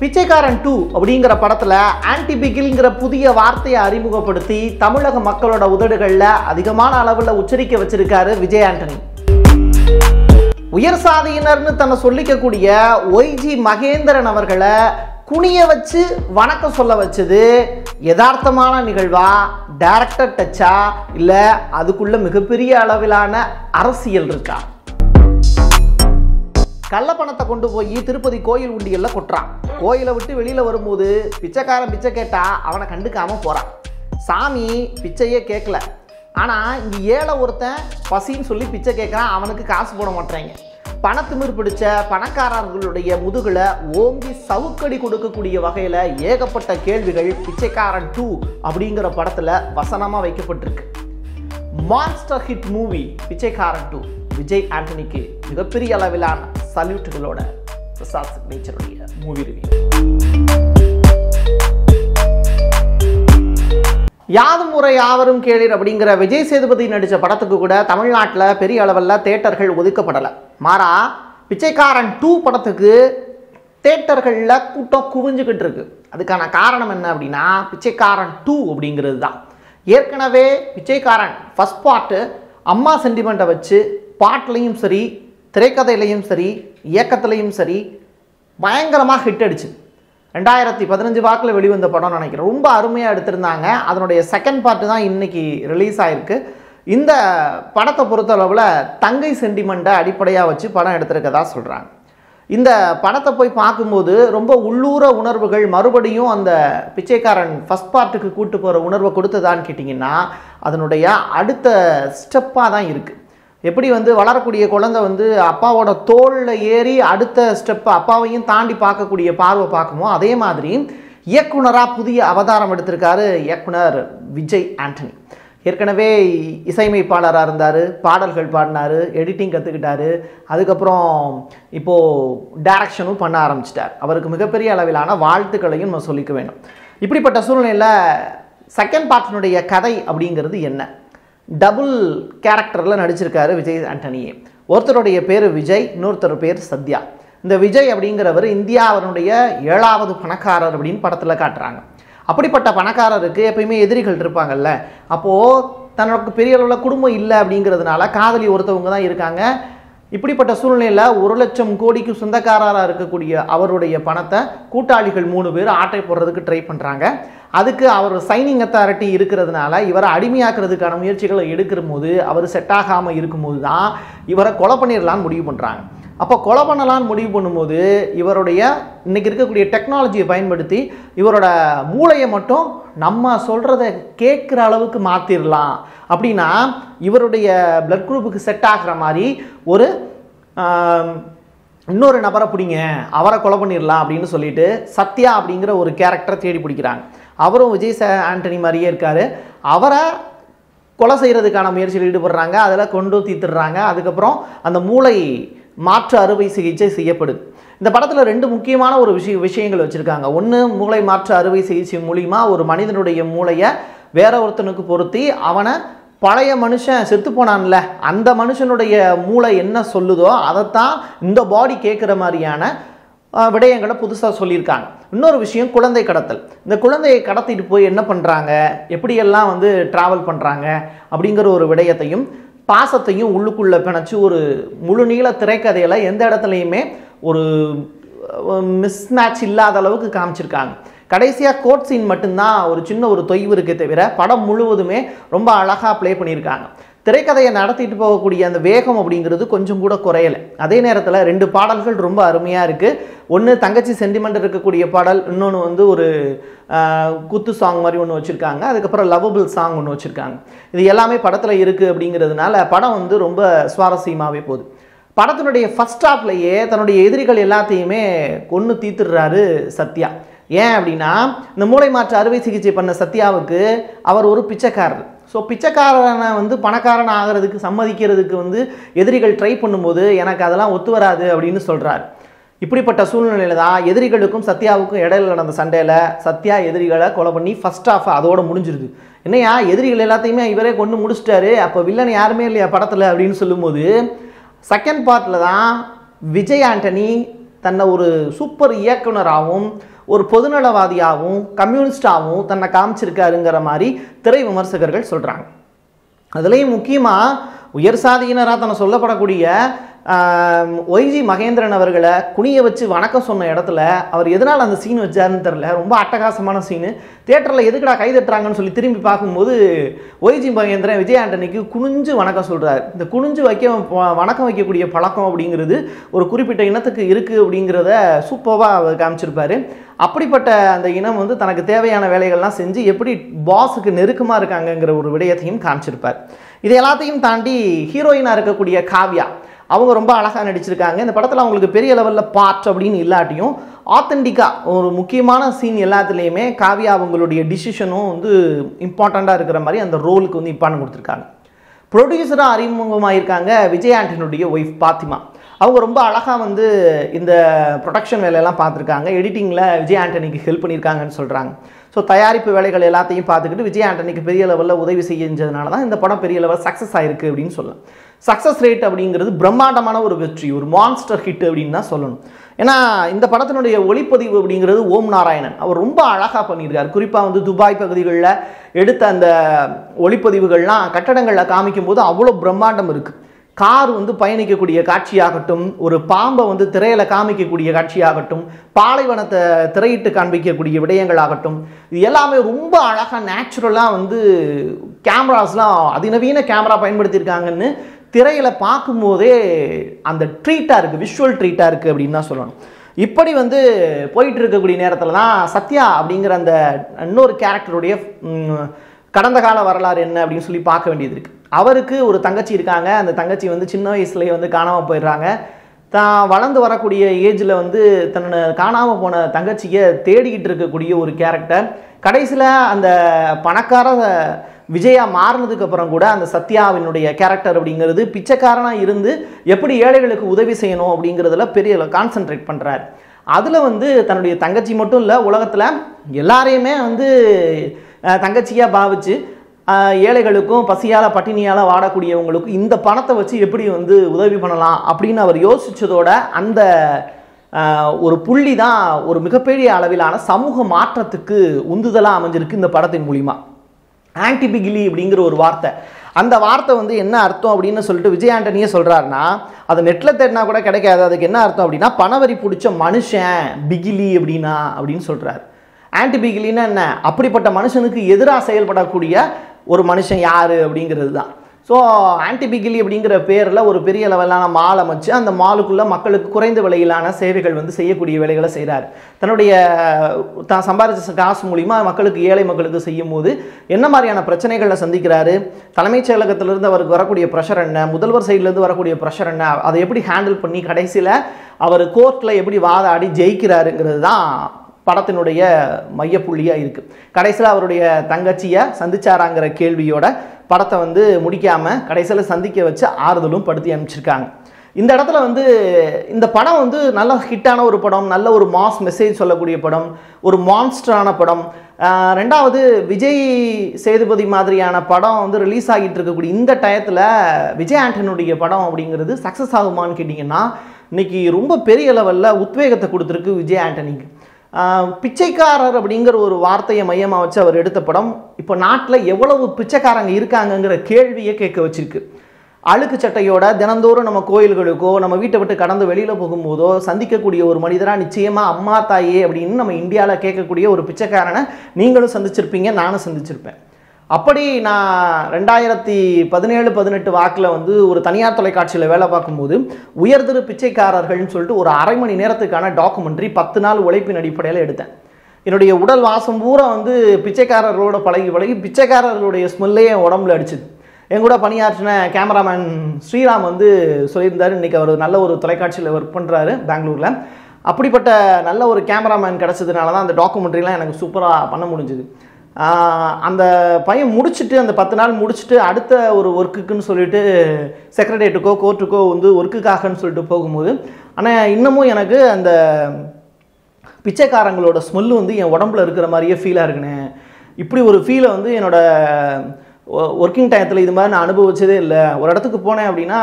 பிச்சைக்காரன் two அப்படிங்கிற படத்தில் ஆன்டிபிகில்ங்கிற புதிய வார்த்தையை அறிமுகப்படுத்தி தமிழக மக்களோட உதடுகளில் அதிகமான அளவில் உச்சரிக்க வச்சிருக்காரு விஜய் ஆண்டனி. உயர் சாதியினர்னு தன்னை சொல்லிக்கக்கூடிய ஒய்ஜி மகேந்திரன் அவர்களை குனிய வச்சு வணக்கம் சொல்ல வச்சது யதார்த்தமான நிகழ்வா? டேரக்டர் டச்சா இல்லை அதுக்குள்ள மிகப்பெரிய அளவிலான அரசியல் இருக்கா? கள்ளப்பணத்தை கொண்டு போய் திருப்பதி கோயில் உண்டியலில் கொட்டுறான். கோயிலை விட்டு வெளியில் வரும்போது பிச்சைக்காரன் பிச்சை கேட்டால் அவனை கண்டுக்காமல் போகிறான் சாமி பிச்சையே கேட்கல. ஆனால் இங்கே ஏழை ஒருத்தன் பசின்னு சொல்லி பிச்சை கேட்குறான் அவனுக்கு காசு போட மாட்டேறாங்க. பணத்துமிர் பிடிச்ச பணக்காரர்களுடைய முதுகில் ஓங்கி சவுக்கடி கொடுக்கக்கூடிய வகையில் ஏகப்பட்ட கேள்விகள் பிச்சைக்காரன் டூ அப்படிங்கிற படத்தில் வசனமாக வைக்கப்பட்டிருக்கு. Monster hit movie Pichaikkaran two Vijay ஆண்டனிக்கு மிகப்பெரிய அளவிலான சல்யூட்டுகளோட பிரசாத் சிக்னேச்சருடைய மூவி ரிவ்யூ யாதும் முறை யாவரும் கேளீர் அப்படிங்கிற விஜய் சேதுபதி நடித்த படத்துக்கு கூட தமிழ்நாட்டில் பெரிய அளவில் தேட்டர்கள் ஒதுக்கப்படலை. மாறா பிச்சைக்காரன் டூ படத்துக்கு தேட்டர்களில் கூட்டம் குவிஞ்சுக்கிட்டு இருக்கு. அதுக்கான காரணம் என்ன அப்படின்னா பிச்சைக்காரன் டூ அப்படிங்கிறது தான். ஏற்கனவே பிச்சைக்காரன் ஃபஸ்ட் பார்ட்டு அம்மா சென்டிமெண்ட்டை வச்சு பாட்டிலையும் சரி திரைக்கதையிலையும் சரி இயக்கத்துலையும் சரி பயங்கரமாக ஹிட் அடிச்சு. ரெண்டாயிரத்தி பதினஞ்சு வாக்கில் வெளிவந்த படம் நினைக்கிறேன். ரொம்ப அருமையாக எடுத்திருந்தாங்க. அதனுடைய செகண்ட் பார்ட்டு தான் இன்றைக்கி ரிலீஸ் ஆயிருக்கு. இந்த படத்தை பொறுத்தளவில் தங்கை சென்டிமெண்ட்டை அடிப்படையாக வச்சு படம் எடுத்திருக்கதா சொல்கிறாங்க இந்த படத்தை போய் பார்க்கும்போது ரொம்ப உள்ளூர உணர்வுகள் மறுபடியும் அந்த பிச்சைக்காரன் ஃபஸ்ட் பார்ட்டுக்கு கூட்டு போகிற உணர்வை கொடுத்ததான்னு கேட்டிங்கன்னா அதனுடைய அடுத்த ஸ்டெப்பாக தான் இருக்குது எப்படி வந்து வளரக்கூடிய குழந்தை வந்து அப்பாவோட தோளில் ஏறி அடுத்த ஸ்டெப் அப்பாவையும் தாண்டி பார்க்கக்கூடிய பார்வை பார்க்குமோ அதே மாதிரி இயக்குனராக புதிய அவதாரம் எடுத்திருக்காரு இயக்குனர் விஜய் ஆண்டனி. ஏற்கனவே இசையமைப்பாளராக இருந்தார் பாடல்கள் பாடினார் எடிட்டிங் கற்றுக்கிட்டாரு அதுக்கப்புறம் இப்போது டைரக்ஷனும் பண்ண ஆரம்பிச்சிட்டார். அவருக்கு மிகப்பெரிய அளவிலான வாழ்த்துக்களையும் நம்ம சொல்லிக்க வேண்டும். இப்படிப்பட்ட சூழ்நிலையில் செகண்ட் பார்ட்டினுடைய கதை அப்படிங்கிறது என்ன? டபுள் கேரக்டரில் நடிச்சிருக்காரு விஜய் ஆண்டனியே. ஒருத்தருடைய பேர் விஜய் இன்னொருத்தர் பேர் சத்யா. இந்த விஜய் அப்படிங்கிறவர் இந்தியாவினுடைய ஏழாவது பணக்காரர் அப்படின்னு படத்தில் காட்டுறாங்க. அப்படிப்பட்ட பணக்காரருக்கு எப்பயுமே எதிரிகள் இருப்பாங்கல்ல. அப்போது தனக்கு பெரிய அளவில் குடும்பம் இல்லை அப்படிங்கிறதுனால காதலி ஒருத்தவங்க தான் இருக்காங்க. இப்படிப்பட்ட சூழ்நிலையில் ஒரு லட்சம் கோடிக்கு சொந்தக்காரராக இருக்கக்கூடிய அவருடைய பணத்தை கூட்டாளிகள் மூணு பேர் ஆட்டை போடுறதுக்கு ட்ரை பண்ணுறாங்க அதுக்கு அவர் சைனிங் அத்தாரிட்டி இருக்கிறதுனால இவரை அடிமையாக்குறதுக்கான முயற்சிகளை எடுக்கிற போது அவர் செட் ஆகாமல் இருக்கும்போது தான் இவரை கொலை பண்ணிடலான்னு முடிவு பண்ணுறாங்க அப்போ கொலை பண்ணலான்னு முடிவு பண்ணும்போது இவருடைய இன்னைக்கு இருக்கக்கூடிய டெக்னாலஜியை பயன்படுத்தி இவரோட மூளையை மட்டும் நம்ம சொல்கிறத கேட்குற அளவுக்கு மாற்றிடலாம் அப்படின்னா இவருடைய பிளட் குரூப்புக்கு செட் ஆகிற மாதிரி ஒரு இன்னொரு நபரை பிடிங்க அவரை கொலை பண்ணிடலாம் அப்படின்னு சொல்லிட்டு சத்யா அப்படிங்கிற ஒரு கேரக்டரை தேடி பிடிக்கிறாங்க. அவரும் விஜய் ச ஆண்டனி மாதிரியே இருக்கார். அவரை கொலை செய்கிறதுக்கான முயற்சியில் ஈடுபடுறாங்க. அதில் கொண்டு தீத்துடுறாங்க அதுக்கப்புறம் அந்த மூளை மாற்று அறுவை சிகிச்சை செய்யப்படுது. இந்த படத்தில் ரெண்டு முக்கியமான ஒரு விஷய விஷயங்கள் வச்சுருக்காங்க. ஒன்று மூளை மாற்று அறுவை சிகிச்சை மூலிமா ஒரு மனிதனுடைய மூளையை வேற ஒருத்தனுக்கு பொருத்தி அவனை பழைய மனுஷன் செத்து போனான்ல அந்த மனுஷனுடைய மூளை என்ன சொல்லுதோ அதைத்தான் இந்த பாடி கேட்குற மாதிரியான விடயங்களை புதுசாக சொல்லியிருக்காங்க. இன்னொரு விஷயம் குழந்தை கடத்தல். இந்த குழந்தையை கடத்திட்டு போய் என்ன பண்ணுறாங்க எப்படியெல்லாம் வந்து ட்ராவல் பண்ணுறாங்க அப்படிங்கிற ஒரு விடயத்தையும் பாசத்தையும் உள்ளுக்குள்ளே பிணைச்சி ஒரு முழு நீள திரைக்கதையில் எந்த இடத்துலையுமே ஒரு மிஸ் மேட்ச் இல்லாத அளவுக்கு காமிச்சிருக்காங்க. கடைசியாக கோட் சீன் மட்டும்தான் ஒரு சின்ன ஒரு தொய்வு இருக்கே தவிர படம் முழுவதுமே ரொம்ப அழகாக ப்ளே பண்ணியிருக்காங்க. திரைக்கதையை நடத்திட்டு போகக்கூடிய அந்த வேகம் அப்படிங்கிறது கொஞ்சம் கூட குறையலை. அதே நேரத்தில் ரெண்டு பாடல்கள் ரொம்ப அருமையாக இருக்குது ஒன்று தங்கச்சி சென்டிமெண்ட் இருக்கக்கூடிய பாடல் இன்னொன்று வந்து ஒரு குத்து சாங் மாதிரி ஒன்று வச்சுருக்காங்க. அதுக்கப்புறம் லவபிள் சாங் ஒன்று வச்சுருக்காங்க. இது எல்லாமே படத்தில் இருக்குது அப்படிங்கிறதுனால படம் வந்து ரொம்ப சுவாரஸ்யமாகவே போகுது. படத்தினுடைய ஃபஸ்ட் ஹாஃப்லையே தன்னுடைய எதிரிகள் எல்லாத்தையுமே கொன்று தீத்துடுறாரு சத்யா. ஏன் அப்படின்னா இந்த மூளை மாற்று அறுவை சிகிச்சை பண்ண சத்யாவுக்கு அவர் ஒரு பிச்சைக்காரர். ஸோ பிச்சைக்காரனை வந்து பணக்காரன் ஆகிறதுக்கு சம்மதிக்கிறதுக்கு வந்து எதிரிகள் ட்ரை பண்ணும்போது எனக்கு அதெல்லாம் ஒத்து வராது அப்படின்னு சொல்கிறார் இப்படிப்பட்ட சூழ்நிலையில் தான் எதிரிகளுக்கும் சத்யாவுக்கும் இடையில நடந்த சண்டையில் சத்யா எதிரிகளை கொலை பண்ணி ஃபர்ஸ்ட் ஆஃப் அதோட முடிஞ்சிருது. என்னையா எதிரிகள் எல்லாத்தையுமே இவரே கொண்டு முடிச்சிட்டாரு அப்போ வில்லன் யாருமே இல்லையா படத்தில் அப்படின்னு சொல்லும்போது செகண்ட் பார்ட்டில் தான் விஜய் ஆண்டனி தன்னை ஒரு சூப்பர் இயக்குனராகவும் ஒரு பொதுநலவாதியாகவும் கம்யூனிஸ்டாகவும் தன்னை காமிச்சிருக்காருங்கிற மாதிரி திரை விமர்சகர்கள் சொல்கிறாங்க அதுலேயும் முக்கியமாக உயர் சாதியினராக தன்னை சொல்லப்படக்கூடிய ஒய்ஜி மகேந்திரன் அவர்களை குனிய வச்சு வணக்கம் சொன்ன இடத்துல அவர் எதனால் அந்த சீன் வச்சாருன்னு தெரில ரொம்ப அட்டகாசமான சீனு தேட்டரில் எதுக்குடா கை தட்டுறாங்கன்னு சொல்லி திரும்பி பார்க்கும்போது ஒய்ஜி மகேந்திரன் விஜய் ஆண்டனிக்கு குனிஞ்சு வணக்கம் சொல்கிறார் இந்த குனிஞ்சு வைக்க வணக்கம் வைக்கக்கூடிய பழக்கம் அப்படிங்கிறது ஒரு குறிப்பிட்ட இனத்துக்கு இருக்குது அப்படிங்கிறத சூப்பராக அவர் காமிச்சிருப்பார். அப்படிப்பட்ட அந்த இனம் வந்து தனக்கு தேவையான வேலைகள்லாம் செஞ்சு எப்படி பாஸுக்கு நெருக்கமாக இருக்காங்கங்கிற ஒரு விடயத்தையும் காமிச்சிருப்பார். இது எல்லாத்தையும் தாண்டி ஹீரோயினாக இருக்கக்கூடிய காவ்யா அவங்க ரொம்ப அழகாக நடிச்சிருக்காங்க. இந்த படத்தில் அவங்களுக்கு பெரிய லெவலில் பார்ட் அப்படின்னு இல்லாட்டியும் ஆத்தென்டிக்காக ஒரு முக்கியமான சீன் எல்லாத்துலேயுமே காவ்யா அவங்களுடைய டிசிஷனும் வந்து இம்பார்ட்டண்ட்டாக இருக்கிற மாதிரி அந்த ரோலுக்கு வந்து இம்பார்ட்டன் கொடுத்துருக்காங்க. ப்ரொடியூசராக அறிமுகமாயிருக்காங்க விஜய் ஆண்டனுடைய ஒய்ஃப் பாத்திமா. அவங்க ரொம்ப அழகாக வந்து இந்த ப்ரொடக்ஷன் வேலையெல்லாம் பார்த்துருக்காங்க. எடிட்டிங்கில் விஜய் ஆண்டனிக்கு ஹெல்ப் பண்ணியிருக்காங்கன்னு சொல்கிறாங்க ஸோ தயாரிப்பு வேலைகள் எல்லாத்தையும் பார்த்துக்கிட்டு விஜய் ஆண்டனிக்கு பெரிய லெவலில் உதவி செஞ்சதுனால தான் இந்த படம் பெரிய லெவல் சக்ஸஸ் ஆயிருக்கு அப்படின்னு சொல்லலாம். சக்ஸஸ் ரேட் அப்படிங்கிறது பிரம்மாண்டமான ஒரு வெற்றி ஒரு மான்ஸ்டர் ஹிட் அப்படின்னு தான் சொல்லணும். ஏன்னா இந்த படத்தினுடைய ஒளிப்பதிவு அப்படிங்கிறது ஓம் நாராயணன். அவர் ரொம்ப அழகாக பண்ணியிருக்கார். குறிப்பாக வந்து துபாய் பகுதிகளில் எடுத்த அந்த ஒளிப்பதிவுகள்லாம் கட்டடங்களில் காமிக்கும் போது அவ்வளோ பிரம்மாண்டம் இருக்குது கார் வந்து பயணிக்கக்கூடிய காட்சியாகட்டும் ஒரு பாம்பை வந்து திரையில காமிக்கக்கூடிய காட்சியாகட்டும் பாலைவனத்தை திரையிட்டு காண்பிக்கக்கூடிய விடயங்களாகட்டும் இது எல்லாமே ரொம்ப அழகாக நேச்சுரலாக வந்து கேமராஸ்லாம் அதிநவீன கேமரா பயன்படுத்தியிருக்காங்கன்னு திரையில பார்க்கும்போதே அந்த ட்ரீட்டாக இருக்குது விஷுவல் ட்ரீட்டாக இருக்குது அப்படின்னு தான் சொல்லணும். இப்படி வந்து போயிட்டு இருக்கக்கூடிய நேரத்தில் தான் சத்யா அப்படிங்கிற அந்த இன்னொரு கேரக்டருடைய கடந்த கால வரலாறு என்ன அப்படின்னு சொல்லி பார்க்க வேண்டியது இருக்குது அவருக்கு ஒரு தங்கச்சி இருக்காங்க. அந்த தங்கச்சி வந்து சின்ன வயசுலேயே வந்து காணாமல் போயிடுறாங்க. தான் வளர்ந்து வரக்கூடிய ஏஜில் வந்து தன்னோட காணாமல் போன தங்கச்சியை தேடிக்கிட்டு இருக்கக்கூடிய ஒரு கேரக்டர் கடைசியில் அந்த பணக்கார விஜயா மாறினதுக்கப்புறம் கூட அந்த சத்யாவினுடைய கேரக்டர் அப்படிங்கிறது பிச்சைக்காரனாக இருந்து எப்படி ஏழைகளுக்கு உதவி செய்யணும் அப்படிங்கிறதுல பெரிய கான்சென்ட்ரேட் பண்ணுறாரு அதில் வந்து தன்னுடைய தங்கச்சி மட்டும் இல்லை உலகத்தில் எல்லாரையுமே வந்து தங்கச்சியாக பாவிச்சு ஏழைகளுக்கும் பசியால் பட்டினியால் வாடக்கூடியவங்களுக்கும் இந்த பணத்தை வச்சு எப்படி வந்து உதவி பண்ணலாம் அப்படின்னு அவர் யோசித்ததோட அந்த ஒரு புள்ளி தான் ஒரு மிகப்பெரிய அளவிலான சமூக மாற்றத்துக்கு உந்துதலாக அமைஞ்சிருக்கு இந்த படத்தின் மூலிமா ஆன்டிபிகிலி அப்படிங்கிற ஒரு வார்த்தை. அந்த வார்த்தை வந்து என்ன அர்த்தம் அப்படின்னு சொல்லிட்டு விஜய் ஆண்டனியே சொல்கிறாருன்னா அதை நெட்டில் தேடினா கூட கிடைக்காது. அதுக்கு என்ன அர்த்தம் அப்படின்னா பணவரி பிடிச்ச மனுஷன் பிகிலி அப்படின்னா அப்படின்னு சொல்கிறார் ஆன்டிபிகிலின்னா என்ன? அப்படிப்பட்ட மனுஷனுக்கு எதிராக செயல்படக்கூடிய ஒரு மனுஷன் யார் அப்படிங்கிறது தான். ஸோ ஆன்டிபிகிலி அப்படிங்கிற பேரில் ஒரு பெரிய லெவலான மால் அமைச்சு அந்த மாலுக்குள்ளே மக்களுக்கு குறைந்த விலையிலான சேவைகள் வந்து செய்யக்கூடிய வேலைகளை செய்கிறார் தன்னுடைய தான் சம்பாதிச்ச காசு மூலிமா மக்களுக்கு ஏழை மக்களுக்கு செய்யும் போது என்ன மாதிரியான பிரச்சனைகளை சந்திக்கிறாரு? தலைமைச் செயலகத்திலிருந்து அவருக்கு வரக்கூடிய ப்ரெஷர் என்ன? முதல்வர் சைட்லேருந்து வரக்கூடிய ப்ரெஷர் என்ன? அதை எப்படி ஹேண்டில் பண்ணி கடைசியில் அவர் கோர்ட்டில் எப்படி வாதாடி ஜெயிக்கிறாருங்கிறது தான் படத்தினுடைய மையப்புள்ளியாக இருக்குது கடைசியில் அவருடைய தங்கச்சியை சந்திச்சாராங்கிற கேள்வியோட படத்தை வந்து முடிக்காமல் கடைசியில் சந்திக்க வச்சு ஆறுதலும் படுத்தி அனுப்பிச்சிருக்காங்க. இந்த இடத்துல வந்து இந்த படம் வந்து நல்ல ஹிட்டான ஒரு படம் நல்ல ஒரு மாஸ் மெசேஜ் சொல்லக்கூடிய படம் ஒரு மான்ஸ்டரான படம். ரெண்டாவது விஜய் சேதுபதி மாதிரியான படம் வந்து ரிலீஸ் ஆகிட்டு இருக்கக்கூடிய இந்த டயத்தில் விஜய் ஆண்டனுடைய படம் அப்படிங்கிறது சக்ஸஸ் ஆகுமான்னு கேட்டிங்கன்னா இன்னைக்கு ரொம்ப பெரிய லெவலில் உத்வேகத்தை கொடுத்துருக்கு விஜய் ஆண்டனிக்கு. பிச்சைக்காரர் அப்படிங்கிற ஒரு வார்த்தையை மையமாக வச்சு அவர் எடுத்த படம். இப்போ நாட்டில் எவ்வளவு பிச்சைக்காரங்க இருக்காங்கங்கிற கேள்வியை கேட்க வச்சிருக்கு. அழுக்கு சட்டையோட தினந்தோறும் நம்ம கோயில்களுக்கோ நம்ம வீட்டை விட்டு கடந்து வெளியில் போகும்போதோ சந்திக்கக்கூடிய ஒரு மனிதராக நிச்சயமாக அம்மா தாயே அப்படின்னு நம்ம இந்தியாவில் கேட்கக்கூடிய ஒரு பிச்சைக்காரனை நீங்களும் சந்திச்சிருப்பீங்க நானும் சந்திச்சிருப்பேன். அப்படி நான் ரெண்டாயிரத்தி பதினேழு பதினெட்டு வாக்கில் வந்து ஒரு தனியார் தொலைக்காட்சியில் வேலை பார்க்கும்போது உயர்திரு பிச்சைக்காரர்கள்னு சொல்லிட்டு ஒரு அரை மணி நேரத்துக்கான டாக்குமெண்ட்ரி பத்து நாள் உழைப்பின் அடிப்படையில் எடுத்தேன். என்னுடைய உடல் வாசம் பூரா வந்து பிச்சைக்காரர்களோட பழகி பழகி பிச்சைக்காரர்களுடைய ஸ்மெல்லே என் உடம்புல அடிச்சுது. என் கூட பணியாற்றின கேமராமேன் ஸ்ரீராம் வந்து சொல்லியிருந்தார் இன்றைக்கி அவர் நல்ல ஒரு தொலைக்காட்சியில் ஒர்க் பண்ணுறாரு பெங்களூரில். அப்படிப்பட்ட நல்ல ஒரு கேமராமேன் கிடச்சதுனால தான் அந்த டாக்குமெண்ட்ரிலாம் எனக்கு சூப்பராக பண்ண முடிஞ்சுது. அந்த பையன் முடிச்சுட்டு அந்த பத்து நாள் முடிச்சுட்டு அடுத்த ஒரு ஒர்க்குக்குன்னு சொல்லிட்டு செக்ரட்டேட்டுக்கோ கோர்ட்டுக்கோ வந்து ஒர்க்குக்காகன்னு சொல்லிட்டு போகும்போது ஆனால் இன்னமும் எனக்கு அந்த பிச்சைக்காரங்களோட ஸ்மெல்லு வந்து என் உடம்புல இருக்கிற மாதிரியே ஃபீலாக இருக்குண்ணே. இப்படி ஒரு ஃபீலை வந்து என்னோடய ஒர்க்கிங் டயத்தில் இது மாதிரி நான் அனுபவிச்சதே இல்லை. ஒரு இடத்துக்கு போனேன் அப்படின்னா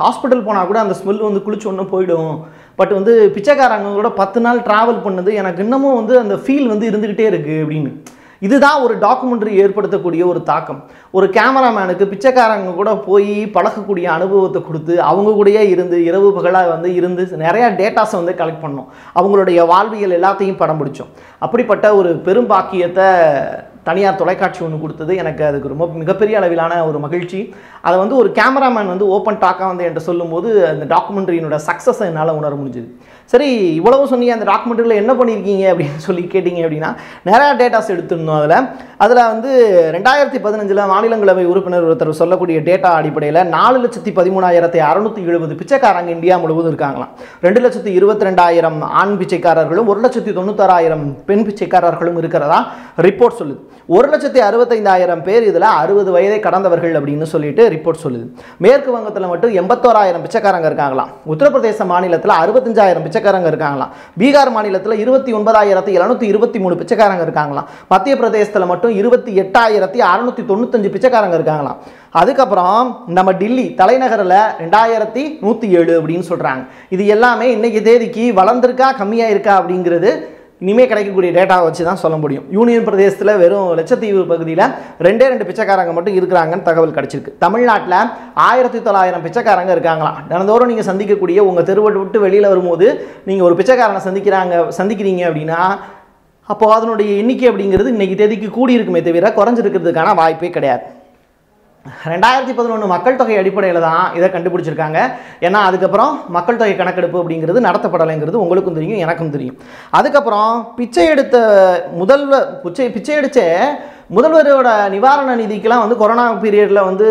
ஹாஸ்பிட்டல் போனால் கூட அந்த ஸ்மெல் வந்து குளிச்சு ஒன்று போயிடும். பட் வந்து பிச்சைக்காரங்க கூட பத்து நாள் ட்ராவல் பண்ணது எனக்கு இன்னமும் வந்து அந்த ஃபீல் வந்து இருந்துக்கிட்டே இருக்குது அப்படின்னு. இதுதான் ஒரு டாக்குமெண்ட்ரி ஏற்படுத்தக்கூடிய ஒரு தாக்கம். ஒரு கேமராமேனுக்கு பிச்சைக்காரங்க கூட போய் பழகக்கூடிய அனுபவத்தை கொடுத்து அவங்க கூடயே இருந்து இரவு பகலாக வந்து இருந்து நிறையா டேட்டாஸை வந்து கலெக்ட் பண்ணோம். அவங்களுடைய வாழ்வியல் எல்லாத்தையும் படம் பிடிச்சோம். அப்படிப்பட்ட ஒரு பெரும் பாக்கியத்தை தனியார் தொலைக்காட்சி ஒன்று கொடுத்தது. எனக்கு அதுக்கு ரொம்ப மிகப்பெரிய அளவிலான ஒரு மகிழ்ச்சி. அதை வந்து ஒரு கேமராமேன் வந்து ஓப்பன் டாக்காக வந்து என்கிட்ட சொல்லும்போது அந்த டாக்குமெண்ட்ரியினோட சக்ஸஸை என்னால் உணர முடிஞ்சுது. சரி இவ்வளவு சொன்னீங்க அந்த டாக்குமெண்ட்டில் என்ன பண்ணியிருக்கீங்க அப்படின்னு சொல்லி கேட்டிங்க அப்படின்னா நிறையா டேட்டாஸ் எடுத்திருந்தோம் அதில். அதில் வந்து ரெண்டாயிரத்தி பதினஞ்சில் மாநிலங்களவை உறுப்பினர் ஒருத்தர் சொல்லக்கூடிய டேட்டா அடிப்படையில் நாலு லட்சத்தி பதிமூணாயிரத்தி அறுநூற்றி எழுபது பிச்சைக்காரங்க இந்தியா முழுவதும் இருக்காங்களாம். ரெண்டு லட்சத்தி இருபத்தி ரெண்டாயிரம் ஆண் பிச்சைக்காரர்களும் ஒரு லட்சத்தி தொண்ணூத்தாறாயிரம் பெண் பிச்சைக்காரர்களும் இருக்கிறதா? ரிப்போர்ட் சொல்லுது. ஒரு லட்சத்தி அறுபத்தைந்தாயிரம் பேர் இதில் அறுபது வயதை கடந்தவர்கள் அப்படின்னு சொல்லிட்டு ரிப்போர்ட் சொல்லுது. மேற்கு வங்கத்தில் மட்டும் எண்பத்தோராயிரம் பிச்சைக்காரங்க இருக்காங்களாம். உத்தரப்பிரதேச மாநிலத்தில் அறுபத்தஞ்சாயிரம் பிச்சைக்காரங்க இருக்காங்களாம். பீகார் மாநிலத்தில் இருபத்தி ஒன்பதாயிரத்தி எழுநூத்தி இருபத்தி மூணு பிச்சைக்காரங்க இருக்காங்களாம். மத்திய பிரதேசத்தில் மட்டும் இருபத்தி எட்டாயிரத்தி அறுநூத்தி தொண்ணூத்தஞ்சு பிச்சைக்காரங்க இருக்காங்களாம். அதுக்கப்புறம் நம்ம டில்லி தலைநகரில் ரெண்டாயிரத்தி நூற்றி ஏழு அப்படின்னு சொல்கிறாங்க இது எல்லாமே இன்றைக்கி தேதிக்கு வளர்ந்துருக்கா கம்மியாக இருக்கா அப்படிங்கிறது இனிமேல் கிடைக்கக்கூடிய டேட்டாவை வச்சு தான் சொல்ல முடியும். யூனியன் பிரதேசத்தில் வெறும் லட்சத்தீவு பகுதியில் ரெண்டே ரெண்டு பிச்சைக்காரங்க மட்டும் இருக்கிறாங்கன்னு தகவல் கிடச்சிருக்கு. தமிழ்நாட்டில் ஆயிரத்தி தொள்ளாயிரம் பிச்சைக்காரங்க இருக்காங்களாம் தினந்தோறும் நீங்கள் சந்திக்கக்கூடிய உங்கள் தெருவை விட்டு வெளியில் வரும்போது நீங்கள் ஒரு பிச்சைக்காரனை சந்திக்கிறாங்க சந்திக்கிறீங்க அப்படின்னா அப்போ அதனுடைய எண்ணிக்கை அப்படிங்கிறது இன்றைக்கி தேதிக்கு கூடி இருக்குமே தவிர குறைஞ்சிருக்கிறதுக்கான வாய்ப்பே கிடையாது. ரெண்டாயிரத்தி பதினொன்று மக்கள் தொகை அடிப்படையில் தான் இதை கண்டுபிடிச்சிருக்காங்க. ஏன்னா அதுக்கப்புறம் மக்கள் தொகை கணக்கெடுப்பு அப்படிங்கிறது நடத்தப்படலைங்கிறது உங்களுக்கும் தெரியும் எனக்கும் தெரியும். அதுக்கப்புறம் பிச்சை எடுத்த முதல்வர் பிச்சை பிச்சை எடுத்த முதல்வரோட நிவாரண நிதிக்கெலாம் வந்து கொரோனா பீரியடில் வந்து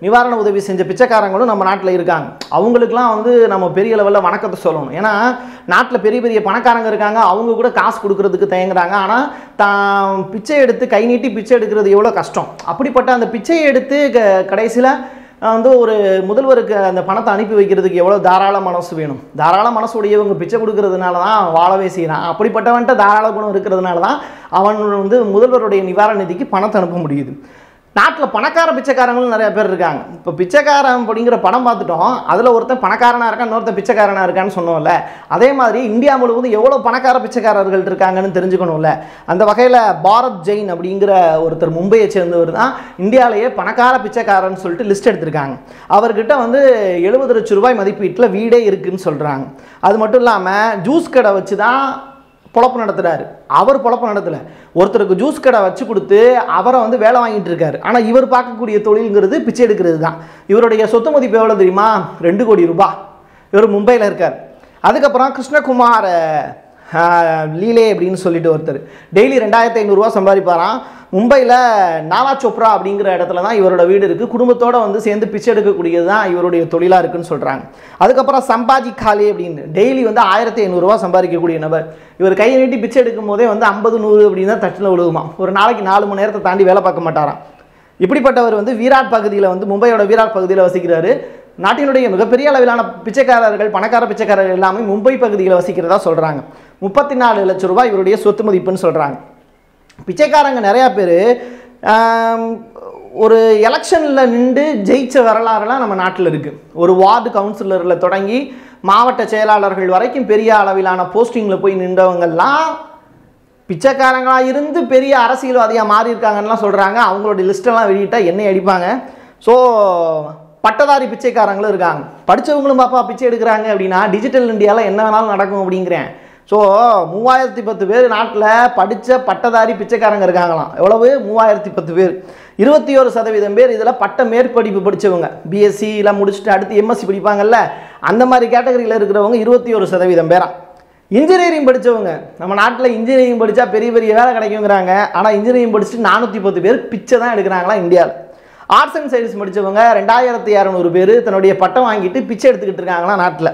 நிவாரண உதவி செஞ்ச பிச்சைக்காரங்களும் நம்ம நாட்டில் இருக்காங்க. அவங்களுக்குலாம் வந்து நம்ம பெரிய லெவலில் வணக்கத்தை சொல்லணும். ஏன்னா நாட்டில் பெரிய பெரிய பணக்காரங்க இருக்காங்க அவங்க கூட காசு கொடுக்கறதுக்கு தயங்குறாங்க. ஆனால் தான் பிச்சை எடுத்து கை நீட்டி பிச்சை எடுக்கிறது எவ்வளோ கஷ்டம். அப்படிப்பட்ட அந்த பிச்சையை எடுத்து க- கடைசியில் வந்து ஒரு முதல்வருக்கு அந்த பணத்தை அனுப்பி வைக்கிறதுக்கு எவ்வளோ தாராள மனசு வேணும்? தாராள மனசுடையவங்க பிச்சை கொடுக்கறதுனால தான் வாழவே செய்கிறான் அப்படிப்பட்டவன்ட்ட தாராள குணம் இருக்கிறதுனால தான் அவன் வந்து முதல்வருடைய நிவாரண நிதிக்கு பணத்தை அனுப்ப முடியுது. நாட்டில் பணக்கார பிச்சைக்காரங்களும் நிறைய பேர் இருக்காங்க. இப்போ பிச்சைக்காரன் அப்படிங்கிற படம் பார்த்துட்டோம். அதில் ஒருத்தன் பணக்காரனாக இருக்கான் இன்னொருத்தன் பிச்சைக்காரனாக இருக்கான்னு சொன்னோம்ல. அதே மாதிரி இந்தியா முழுவதும் எவ்வளோ பணக்கார பிச்சைக்காரர்கள் இருக்காங்கன்னு தெரிஞ்சுக்கணும்ல. அந்த வகையில் பாரத் ஜெயின் அப்படிங்கிற ஒருத்தர் மும்பையை சேர்ந்தவர் தான் இந்தியாவிலேயே பணக்கார பிச்சைக்காரன்னு சொல்லிட்டு லிஸ்ட் எடுத்திருக்காங்க. அவர்கிட்ட வந்து எழுபது லட்ச ரூபாய் மதிப்பீட்டில் வீடே இருக்குதுன்னு சொல்கிறாங்க அது மட்டும் இல்லாமல் ஜூஸ் கடை வச்சு தான் பொழப்பு நடத்துகிறாரு அவர் பொழப்பு நடத்தலை. ஒருத்தருக்கு ஜூஸ் கடை வச்சு கொடுத்து அவரை வந்து வேலை வாங்கிட்டு இருக்காரு. ஆனால் இவர் பார்க்கக்கூடிய தொழில்ங்கிறது பிச்சை எடுக்கிறது தான் இவருடைய சொத்து மதிப்பு எவ்வளோ தெரியுமா? ரெண்டு கோடி ரூபாய் இவர் மும்பையில் இருக்கார். அதுக்கப்புறம் கிருஷ்ணகுமார் லீலே அப்படின்னு சொல்லிட்டு ஒருத்தர். டெய்லி ரெண்டாயிரத்தி ஐநூறுரூவா சம்பாதிப்பாராம். மும்பையில் நாலா சோப்ரா அப்படிங்கிற இடத்துல தான் இவரோட வீடு இருக்குது குடும்பத்தோடு வந்து சேர்ந்து பிச்சை எடுக்கக்கூடியது தான் இவருடைய தொழிலாக இருக்குன்னு சொல்கிறாங்க அதுக்கப்புறம் சம்பாஜி காலி அப்படின்னு. டெய்லி வந்து ஆயிரத்தி ஐநூறுரூவா சம்பாதிக்கக்கூடிய நபர். இவர் கையை நீட்டி பிச்சை எடுக்கும் போதே வந்து ஐம்பது நூறு அப்படின்னு தான் தட்டில் விழுகுமா ஒரு நாளைக்கு நாலு மணி நேரத்தை தாண்டி வேலை பார்க்க மாட்டாராம். இப்படிப்பட்டவர் வந்து விராட் பகுதியில் வந்து மும்பையோட விராட் பகுதியில் வசிக்கிறாரு. நாட்டினுடைய மிகப்பெரிய அளவிலான பிச்சைக்காரர்கள் பணக்கார பிச்சைக்காரர்கள் எல்லாமே மும்பை பகுதியில் வசிக்கிறதா சொல்கிறாங்க முப்பத்தி நாலு லட்ச ரூபாய் இவருடைய சொத்து மதிப்புன்னு சொல்கிறாங்க பிச்சைக்காரங்க நிறையா பேர் ஒரு எலெக்ஷனில் நின்று ஜெயிச்ச வரலாறுலாம் நம்ம நாட்டில் இருக்குது ஒரு வார்டு கவுன்சிலரில் தொடங்கி மாவட்ட செயலாளர்கள் வரைக்கும் பெரிய அளவிலான போஸ்டிங்கில் போய் நின்றவங்கெல்லாம் பிச்சைக்காரங்களாக இருந்து பெரிய அரசியல்வாதியாக மாறி இருக்காங்கன்னுலாம் சொல்கிறாங்க அவங்களுடைய லிஸ்ட்டெல்லாம் வெளியிட்டால் என்னை அடிப்பாங்க. ஸோ பட்டதாரி பிச்சைக்காரங்களும் இருக்காங்க. படித்தவங்களும் பாப்பா பிச்சை எடுக்கிறாங்க அப்படின்னா டிஜிட்டல் இந்தியாவில் என்ன வேணாலும் நடக்கும் அப்படிங்கிறேன். ஸோ மூவாயிரத்தி பத்து பேர் நாட்டில் படித்த பட்டதாரி பிச்சைக்காரங்க இருக்காங்களாம். எவ்வளவு? மூவாயிரத்தி பத்து பேர். இருபத்தி ஒரு சதவீதம் பேர் இதில் பட்ட மேற்படிப்பு படித்தவங்க பிஎஸ்சி எல்லாம் முடிச்சுட்டு அடுத்து எம்எஸ்சி படிப்பாங்கல்ல அந்த மாதிரி கேட்டகரியில் இருக்கிறவங்க இருபத்தி ஒரு சதவீதம் பேரா. இன்ஜினியரிங் படித்தவங்க நம்ம நாட்டில் இன்ஜினியரிங் படித்தா பெரிய பெரிய வேலை கிடைக்குங்கிறாங்க. ஆனால் இன்ஜினியரிங் படிச்சுட்டு நானூற்றி பத்து பேர் பிச்சை தான் எடுக்கிறாங்களா இந்தியாவில் ஆர்ட்ஸ் அண்ட் சயின்ஸ் படித்தவங்க ரெண்டாயிரத்தி இரநூறு பேர் தன்னுடைய பட்டம் வாங்கிட்டு பிச்சை எடுத்துக்கிட்டு இருக்காங்களா நாட்டில்.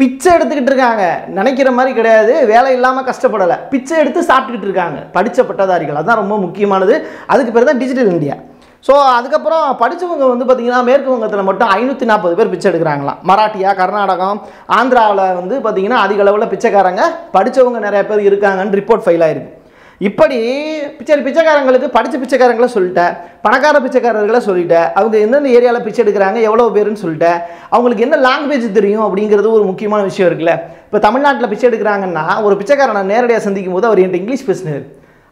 பிச்சை எடுத்துக்கிட்டு இருக்காங்க. நினைக்கிற மாதிரி கிடையாது. வேலை இல்லாமல் கஷ்டப்படலை. பிச்சை எடுத்து சாப்பிட்டுக்கிட்டு இருக்காங்க. படித்த பட்டதாரிகள். அதுதான் ரொம்ப முக்கியமானது. அதுக்கு பேர் தான் டிஜிட்டல் இந்தியா ஸோ அதுக்கப்புறம் படித்தவங்க வந்து பார்த்திங்கன்னா மேற்கு வங்கத்தில் மட்டும் ஐநூற்றி நாற்பது பேர் பிச்சை எடுக்கிறாங்களாம். மராட்டியா கர்நாடகம் ஆந்திராவில் வந்து பார்த்திங்கன்னா அதிக அளவில் பிச்சைக்காரங்க படித்தவங்க நிறைய பேர் இருக்காங்கன்னு ரிப்போர்ட் ஃபைல் ஆயிருக்கு. இப்படி பிச்சை பிச்சைக்காரங்களுக்கு படித்த பிச்சைக்காரங்களை சொல்லிட்டேன் பணக்கார பிச்சைக்காரர்களை சொல்லிட்டேன் அவங்க எந்தெந்த ஏரியாவில் பிச்சை எடுக்கிறாங்க எவ்வளோ பேருன்னு சொல்லிட்டேன் அவங்களுக்கு என்ன லாங்குவேஜ் தெரியும் அப்படிங்கிறது ஒரு முக்கியமான விஷயம் இருக்குல்ல. இப்போ தமிழ்நாட்டில் பிச்சை எடுக்கிறாங்கன்னா ஒரு பிச்சைக்காரனை நேரடியாக சந்திக்கும் போது அவர் என்கிட்ட இங்கிலீஷ் பேசினார்.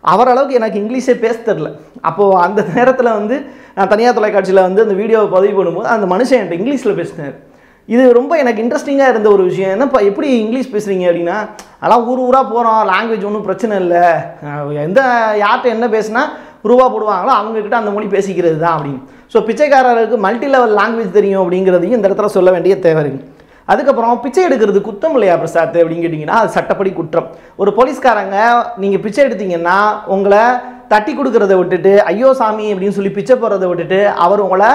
அவர் அளவுக்கு எனக்கு இங்கிலீஷே பேச தெரில அப்போது அந்த நேரத்தில் வந்து நான் தனியார் தொலைக்காட்சியில் வந்து அந்த வீடியோவை பதிவு பண்ணும்போது அந்த மனுஷன் என்கிட்ட இங்கிலீஷில் பேசினார். இது ரொம்ப எனக்கு இன்ட்ரெஸ்டிங்காக இருந்த ஒரு விஷயம். என்னப்பா எப்படி இங்கிலீஷ் பேசுகிறீங்க அப்படின்னா அதெல்லாம் ஊர் ஊராக போகிறோம் லாங்குவேஜ் ஒன்றும் பிரச்சனை இல்லை. எந்த யார்கிட்ட என்ன பேசுனா ரூபா போடுவாங்களோ அவங்கக்கிட்ட அந்த மொழி பேசிக்கிறது தான் அப்படின்னு. ஸோ பிச்சைக்காரருக்கு மல்டி லெவல் லாங்குவேஜ் தெரியும் அப்படிங்கிறதையும் இந்த இடத்துல சொல்ல வேண்டிய தேவை இருக்குது அதுக்கப்புறம் பிச்சை எடுக்கிறது குத்தம் இல்லையா பிரசாத் அப்படின்னு கேட்டிங்கன்னா அது சட்டப்படி குற்றம். ஒரு போலீஸ்காரங்க நீங்கள் பிச்சை எடுத்தீங்கன்னா உங்களை தட்டி கொடுக்கறத விட்டுட்டு ஐயோ சாமி அப்படின்னு சொல்லி பிச்சை போடுறத விட்டுட்டு அவர் உங்களை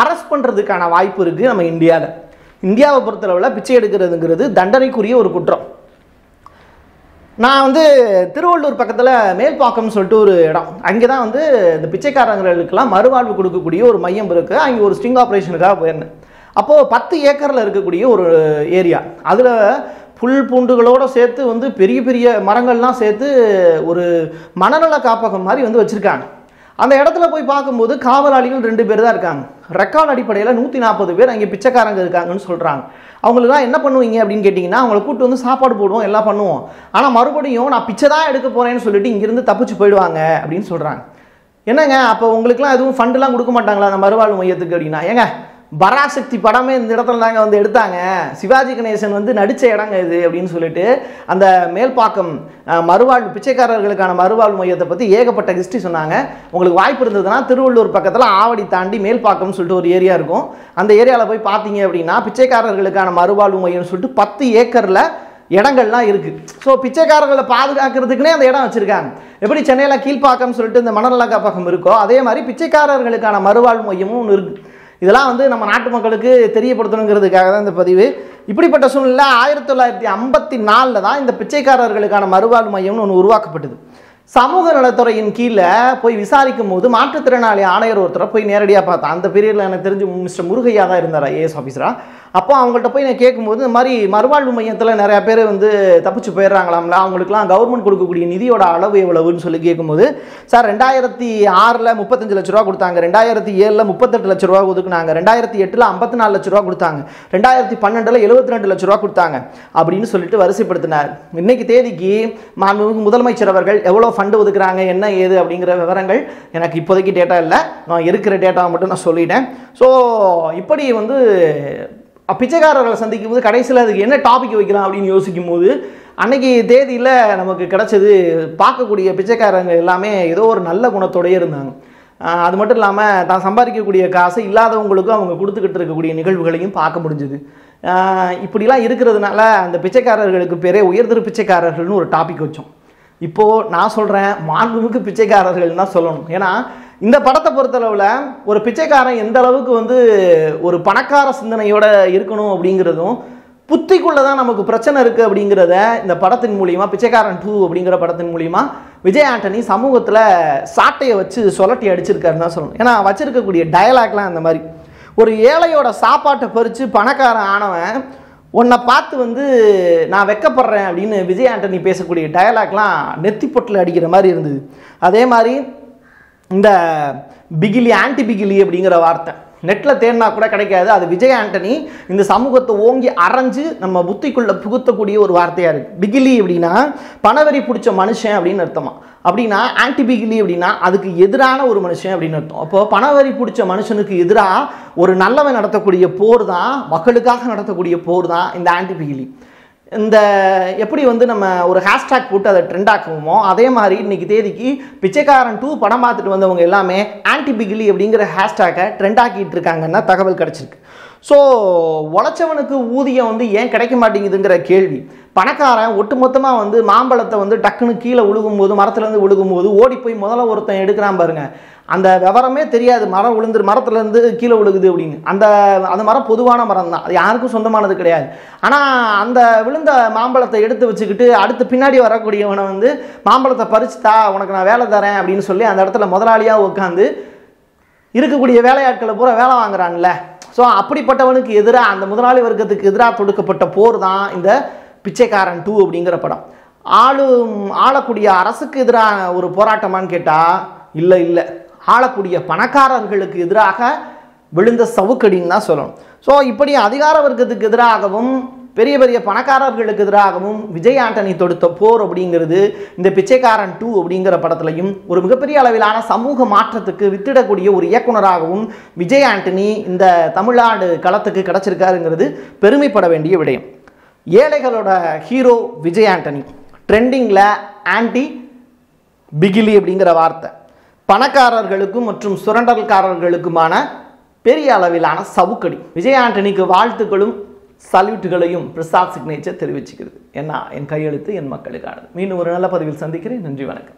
அரெஸ்ட் பண்ணுறதுக்கான வாய்ப்பு இருக்குது நம்ம இந்தியாவில் இந்தியாவை பொறுத்தளவில் பிச்சை எடுக்கிறதுங்கிறது தண்டனைக்குரிய ஒரு குற்றம். நான் வந்து திருவள்ளூர் பக்கத்தில் மேல்பாக்கம்னு சொல்லிட்டு ஒரு இடம். அங்கே தான் வந்து இந்த பிச்சைக்காரங்களுக்கெல்லாம் மறுவாழ்வு கொடுக்கக்கூடிய ஒரு மையம் இருக்குது அங்கே ஒரு ஸ்டிங் ஆப்ரேஷனுக்காக போயிருந்தேன். அப்போது பத்து ஏக்கரில் இருக்கக்கூடிய ஒரு ஏரியா. அதில் புல் பூண்டுகளோடு சேர்த்து வந்து பெரிய பெரிய மரங்கள்லாம் சேர்த்து ஒரு மனநல காப்பகம் மாதிரி வந்து வச்சுருக்காங்க. அந்த இடத்துல போய் பார்க்கும்போது காவலாளிகள் ரெண்டு பேர் தான் இருக்காங்க. ரெக்கார்ட் அடிப்படையில் நூற்றி நாற்பது பேர் அங்கே பிச்சைக்காரங்க இருக்காங்கன்னு சொல்கிறாங்க அவங்களுக்குலாம் என்ன பண்ணுவீங்க அப்படின்னு கேட்டிங்கன்னா அவங்கள கூப்பிட்டு வந்து சாப்பாடு போடுவோம் எல்லாம் பண்ணுவோம். ஆனால் மறுபடியும் நான் பிச்சை தான் எடுக்க போகிறேன்னு சொல்லிட்டு இங்கேருந்து தப்பிச்சு போயிடுவாங்க அப்படின்னு சொல்கிறாங்க என்னங்க அப்போ உங்களுக்குலாம் எதுவும் ஃபண்டுலாம் கொடுக்க மாட்டாங்களா? அந்த மறுவாழ்வு மையத்துக்கு அப்படின்னா. ஏங்க பராசக்தி படமே இந்த இடத்துல தாங்க வந்து எடுத்தாங்க. சிவாஜி கணேசன் வந்து நடித்த இடங்க இது அப்படின்னு சொல்லிட்டு அந்த மேல்பாக்கம் மறுவாழ்வு பிச்சைக்காரர்களுக்கான மறுவாழ்வு மையத்தை பற்றி ஏகப்பட்ட ஹிஸ்ட்ரி சொன்னாங்க. உங்களுக்கு வாய்ப்பு இருந்ததுன்னா திருவள்ளூர் பக்கத்தில் ஆவடி தாண்டி மேல்பாக்கம்னு சொல்லிட்டு ஒரு ஏரியா இருக்கும். அந்த ஏரியாவில் போய் பார்த்தீங்க அப்படின்னா பிச்சைக்காரர்களுக்கான மறுவாழ்வு மையம்னு சொல்லிட்டு பத்து ஏக்கரில் இடங்கள்லாம் இருக்குது ஸோ பிச்சைக்காரர்களை பாதுகாக்கிறதுக்குனே அந்த இடம் வச்சுருக்காங்க. எப்படி சென்னையில் கீழ்ப்பாக்கம்னு சொல்லிட்டு இந்த மணநல காப்பகம் இருக்கோ அதே மாதிரி பிச்சைக்காரர்களுக்கான மறுவாழ்வு மையமும் ஒன்று இருக்குது இதெல்லாம் வந்து நம்ம நாட்டு மக்களுக்கு தெரியப்படுத்தணுங்கிறதுக்காக தான் இந்த பதிவு. இப்படிப்பட்ட சூழ்நிலை ஆயிரத்தி தொள்ளாயிரத்தி ஐம்பத்தி நாலில் தான் இந்த பிச்சைக்காரர்களுக்கான மறுவாழ்வு மையம்னு ஒன்று உருவாக்கப்பட்டது. சமூக நலத்துறையின் கீழே போய் விசாரிக்கும் போது மாற்றுத்திறனாளி ஆணையர் ஒருத்தரை போய் நேரடியாக பார்த்தா அந்த பீரியடில் எனக்கு தெரிஞ்சு மிஸ்டர் முருகையா தான் இருந்தார் ஐஏஎஸ் ஆஃபீஸராக அப்போ அவங்கள்ட்ட போய் நான் கேட்கும்போது இந்த மாதிரி மறுவாழ்வு மையத்தில் நிறையா பேர் வந்து தப்பிச்சு போயிடுறாங்களாம்ல அவங்களுக்குலாம் கவர்மெண்ட் கொடுக்கக்கூடிய நிதியோட அளவு எவ்வளவுன்னு சொல்லி கேட்கும்போது சார் ரெண்டாயிரத்தி ஆறில் முப்பத்தஞ்சு லட்ச ரூபா கொடுத்தாங்க ரெண்டாயிரத்தி ஏழில் முப்பத்தெட்டு லட்ச ரூபா ஒதுக்குனாங்க ரெண்டாயிரத்தி எட்டில் ஐம்பத்தி நாலு லட்ச ரூபா கொடுத்தாங்க ரெண்டாயிரத்தி பன்னெண்டில் எழுபத்தி ரெண்டு லட்ச ரூபா கொடுத்தாங்க அப்படின்னு சொல்லிட்டு வரிசைப்படுத்தினார். இன்னைக்கு தேதிக்கு மாண்புமிகு முதலமைச்சர் அவர்கள் எவ்வளோ ஃபண்டு ஒதுக்குறாங்க என்ன ஏது அப்படிங்கிற விவரங்கள் எனக்கு இப்போதைக்கு டேட்டா இல்லை. நான் இருக்கிற டேட்டாவை மட்டும் நான் சொல்லிட்டேன். ஸோ இப்படி வந்து பிச்சைக்காரர்களை சந்திக்கும் போது கடைசியில் அதுக்கு என்ன டாபிக் வைக்கலாம் அப்படின்னு யோசிக்கும் போது அன்னைக்கு தேதியில் நமக்கு கிடச்சது பார்க்கக்கூடிய பிச்சைக்காரங்க எல்லாமே ஏதோ ஒரு நல்ல குணத்தோடயே இருந்தாங்க. அது மட்டும் இல்லாமல் தான் சம்பாதிக்கக்கூடிய காசு இல்லாதவங்களுக்கும் அவங்க கொடுத்துக்கிட்டு இருக்கக்கூடிய நிகழ்வுகளையும் பார்க்க முடிஞ்சுது. இப்படிலாம் இருக்கிறதுனால அந்த பிச்சைக்காரர்களுக்கு பேரே உயர்திரு பிச்சைக்காரர்கள்னு ஒரு டாபிக் வச்சோம். இப்போது நான் சொல்கிறேன் மாண்புமிகு பிச்சைக்காரர்கள் தான் சொல்லணும். ஏன்னா இந்த படத்தை பொறுத்தளவில் ஒரு பிச்சைக்காரன் எந்த அளவுக்கு வந்து ஒரு பணக்கார சிந்தனையோட இருக்கணும் அப்படிங்கிறதும் புத்திக்குள்ளே தான் நமக்கு பிரச்சனை இருக்குது அப்படிங்கிறத இந்த படத்தின் மூலிமா பிச்சைக்காரன் டூ அப்படிங்கிற படத்தின் மூலிமா விஜய் ஆண்டனி சமூகத்தில் சாட்டையை வச்சு சொலட்டி அடிச்சிருக்காருன்னு தான் சொல்லணும். ஏன்னா வச்சுருக்கக்கூடிய டயலாக்லாம் அந்த மாதிரி. ஒரு ஏழையோட சாப்பாட்டை பறித்து பணக்காரன் ஆனவன் உன்னை பார்த்து வந்து நான் வெக்கப்படுறேன் அப்படின்னு விஜய் ஆண்டனி பேசக்கூடிய டயலாக்லாம் நெத்தி பொட்டில் அடிக்கிற மாதிரி இருந்தது. அதே மாதிரி இந்த பிகிலி ஆன்டி பிகிலி அப்படிங்கிற வார்த்தை. நெட்டில் தேடினா கூட கிடைக்காது. அது விஜய் ஆண்டனி இந்த சமூகத்தை ஓங்கி அரைஞ்சு நம்ம புத்திக்குள்ளே புகுத்தக்கூடிய ஒரு வார்த்தையாக இருக்குது பிகிலி அப்படின்னா பணவெறி பிடிச்ச மனுஷன் அப்படின்னு அர்த்தமா. அப்படின்னா ஆன்டி பிகிலி அப்படின்னா அதுக்கு எதிரான ஒரு மனுஷன் அப்படின்னு அர்த்தம். அப்போ பணவரி பிடிச்ச மனுஷனுக்கு எதிராக ஒரு நல்லவன் நடத்தக்கூடிய போர் தான் மக்களுக்காக நடத்தக்கூடிய போர் தான் இந்த ஆன்டி பிகிலி இந்த எப்படி வந்து நம்ம ஒரு ஹேஷ்டேக் போட்டு அதை ட்ரெண்ட் ஆக்குவோமோ அதே மாதிரி இன்னைக்கு தேதிக்கு பிச்சைக்காரன் டூ படம் பார்த்துட்டு வந்தவங்க எல்லாமே ஆன்டிபிகிலி அப்படிங்கிற ஹேஷ்டேக்கை ட்ரெண்ட் ஆக்கிட்டு இருக்காங்கன்னா தகவல் கிடச்சிருக்கு. ஸோ உழைச்சவனுக்கு ஊதியம் வந்து ஏன் கிடைக்க மாட்டேங்குதுங்கிற கேள்வி. பணக்காரன் ஒட்டுமொத்தமாக வந்து மாம்பழத்தை வந்து டக்குன்னு கீழே விழுகும்போது மரத்துலேருந்து விழுகும்போது ஓடி போய் முதல்ல ஒருத்தன் எடுக்கிறான் பாருங்கள் அந்த விவரமே தெரியாது. மரம் விழுந்துரு மரத்துலேருந்து கீழே விழுகுது அப்படின்னு. அந்த அந்த மரம் பொதுவான மரம் தான் அது யாருக்கும் சொந்தமானது கிடையாது. ஆனால் அந்த விழுந்த மாம்பழத்தை எடுத்து வச்சுக்கிட்டு அடுத்து பின்னாடி வரக்கூடியவனை வந்து மாம்பழத்தை பறிச்சுதா உனக்கு நான் வேலை தரேன் அப்படின்னு சொல்லி அந்த இடத்துல முதலாளியாக உட்காந்து இருக்கக்கூடிய வேலையாட்களை பூரா வேலை வாங்குறான்ல. ஸோ அப்படிப்பட்டவனுக்கு எதிராக அந்த முதலாளி வர்க்கத்துக்கு எதிராக தொடுக்கப்பட்ட போர் தான் இந்த பிச்சைக்காரன் டூ அப்படிங்கிற படம். ஆளும் ஆளக்கூடிய அரசுக்கு எதிரான ஒரு போராட்டமான்னு கேட்டால் இல்லை இல்லை. ஆளக்கூடிய பணக்காரர்களுக்கு எதிராக விழுந்த சவுக்கடின்னு தான் சொல்லணும். ஸோ இப்படி அதிகார வர்க்கத்துக்கு எதிராகவும் பெரிய பெரிய பணக்காரர்களுக்கு எதிராகவும் விஜய் ஆண்டனி தொடுத்த போர் அப்படிங்கிறது இந்த பிச்சைக்காரன் டூ அப்படிங்கிற படத்துலையும் ஒரு மிகப்பெரிய அளவிலான சமூக மாற்றத்துக்கு வித்திடக்கூடிய ஒரு இயக்குனராகவும் விஜய் ஆண்டனி இந்த தமிழ்நாடு களத்துக்கு கிடச்சிருக்காருங்கிறது பெருமைப்பட வேண்டிய விடயம். ஏழைகளோட ஹீரோ விஜய் ஆண்டனி. ட்ரெண்டிங்கில் ஆன்டி பிகிலி அப்படிங்கிற வார்த்தை. பணக்காரர்களுக்கும் மற்றும் சுரண்டல்காரர்களுக்குமான பெரிய அளவிலான சவுக்கடி. விஜய் ஆண்டனிக்கு வாழ்த்துக்களும் சல்யூட்டுகளையும் பிரசாத் சிக்னேச்சர் தெரிவிச்சுக்கிறது. என்ன என் கையெழுத்து என் மக்களுக்கானது. மீண்டும் ஒரு நல்ல பதிவில் சந்திக்கிறேன். நன்றி வணக்கம்.